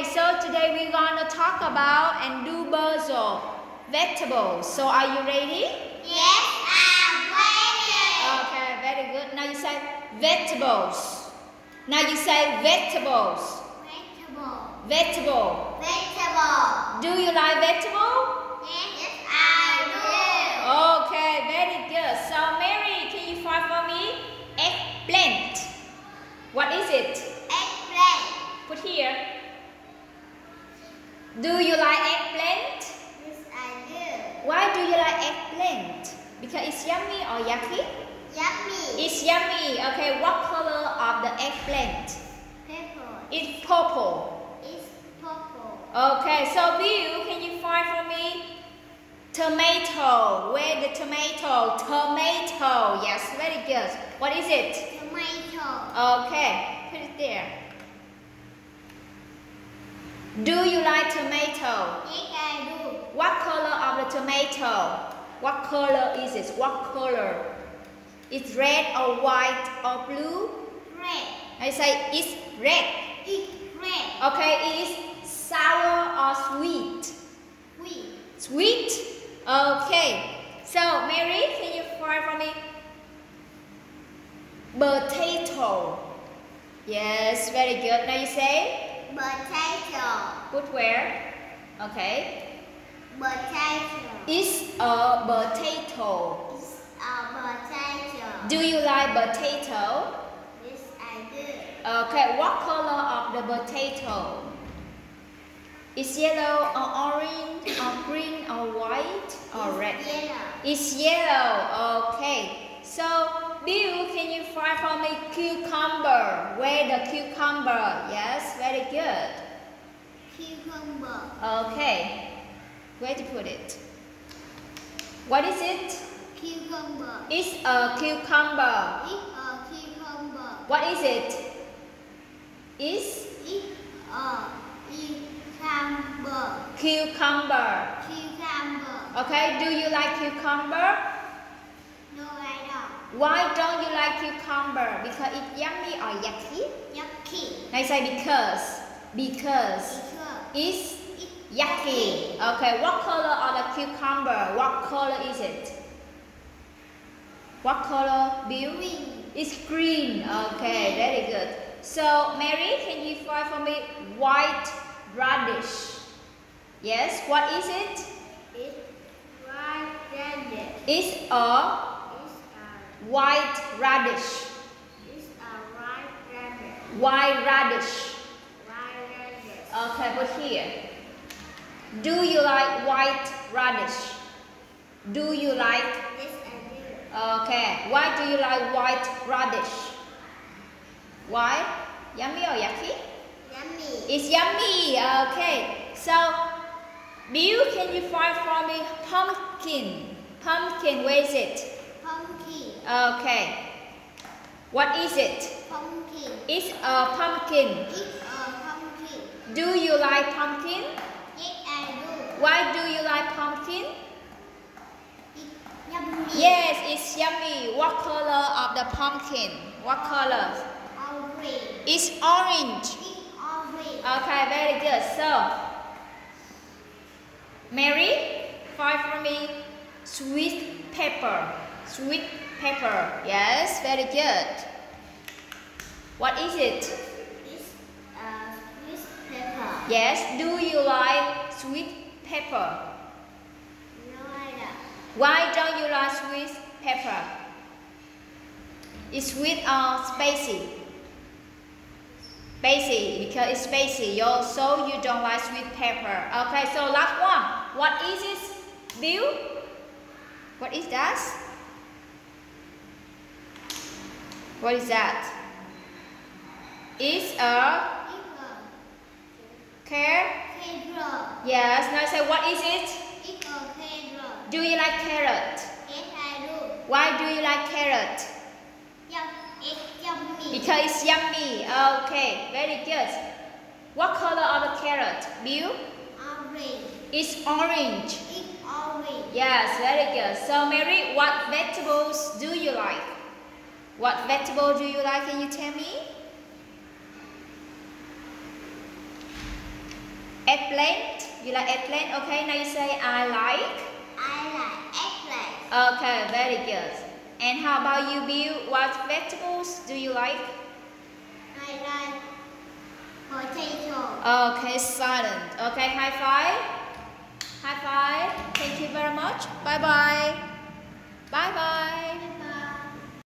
Okay, so today we're gonna talk about and do puzzle vegetables. So are you ready? Yes, I'm ready. Okay, very good. Now you say vegetables. Now you say vegetables. Vegetable. Vegetable. Vegetable. Do you like vegetable? Yes, I do. Okay, very good. So Mary, can you find for me eggplant? What is it? Eggplant. Put here. Do you like eggplant? Yes, I do. Why do you like eggplant? Because it's yummy or yucky? Yummy. It's yummy. Okay, what color of the eggplant? Pepper. It's purple. It's purple. Okay, so Bill, can you find for me tomato? Where the tomato? Tomato. Yes, very good. What is it? Tomato. Okay, put it there. Do you like tomato? Yes, I do. What color of the tomato? What color is it? What color? It's red or white or blue? Red. I say it's red. It's red. Okay, it is sour or sweet? Sweet. Sweet? Okay. So, Mary, can you find for me? Potato. Yes, very good. Now you say, Potato. put where? Okay. Potato. It's a potato. It's a potato. Do you like potato? Yes, I do. Okay, what color of the potato? It's yellow or orange or green or white or red? Yellow. It's yellow. Okay. So, Bill, can you find for me cucumber? Where the cucumber? Yes, very. Cucumber. Okay. Where to put it? What is it? Cucumber. It's a cucumber. It's a cucumber. What is it? Is? It's a cucumber. cucumber. Cucumber. Okay, do you like cucumber? No, I don't. Why don't you like cucumber? Because it's yummy or yucky? Yucky. I say because. Because Because it's it's yucky. Okay, what color are the cucumber? What color is it? What color, Bill? green. It's green. Okay, very good. So, Mary, can you find for me white radish? Yes, what is it? It's white red. It's a white radish. it's a white red. White radish. Okay, put here. Do you like white radish? Do you like? Yes, I do. Okay. Why do you like white radish? Why? Yummy or yucky? Yummy. It's yummy. Okay. So, Bill, can you find for me pumpkin? Pumpkin. Where is it? Pumpkin. Okay. What is it? Pumpkin. It's a pumpkin. It's a pumpkin. Do you like pumpkin? Yes, I do. Why do you like pumpkin? It's yummy. Yes, it's yummy. What color of the pumpkin? What color? Orange. It's orange. It's orange. Okay, very good. So, Mary, find for me sweet pepper. Sweet pepper. Yes, very good. What is it? Yes, do you like sweet pepper? No, I don't. Why don't you like sweet pepper? It's sweet or spicy? Spicy, because it's spicy, so you don't like sweet pepper. Okay, so last one. What is this, Bill? What is that? What is that? It's a A carrot. Yes, now say what is it? It's a carrot. Do you like carrot? Yes, I do. Why do you like carrot? Yum. It's yummy. Because it's yummy. Okay, very good. What color of the carrot? Bill? Orange. It's orange. It's orange. Yes, very good. So Mary, what vegetables do you like? What vegetable do you like? Can you tell me? Eggplant. You like eggplant? Okay, now you say I like. I like eggplant. Okay, very good. And how about you, Bill? What vegetables do you like? I like potato. Okay, silent. Okay, high five. High five. Thank you very much. Bye bye. Bye bye. Bye